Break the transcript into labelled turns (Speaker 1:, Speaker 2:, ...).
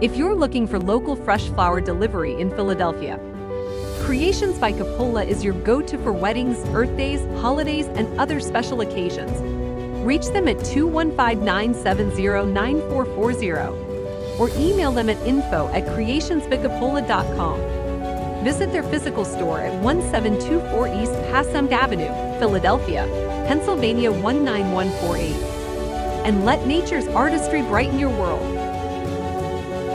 Speaker 1: if you're looking for local fresh flower delivery in Philadelphia. Creations by Coppola is your go-to for weddings, birthdays, holidays, and other special occasions. Reach them at 215-970-9440 or email them at info at creationsbycoppola.com. Visit their physical store at 1724 East Passyunk Avenue, Philadelphia, Pennsylvania 19148. And let nature's artistry brighten your world.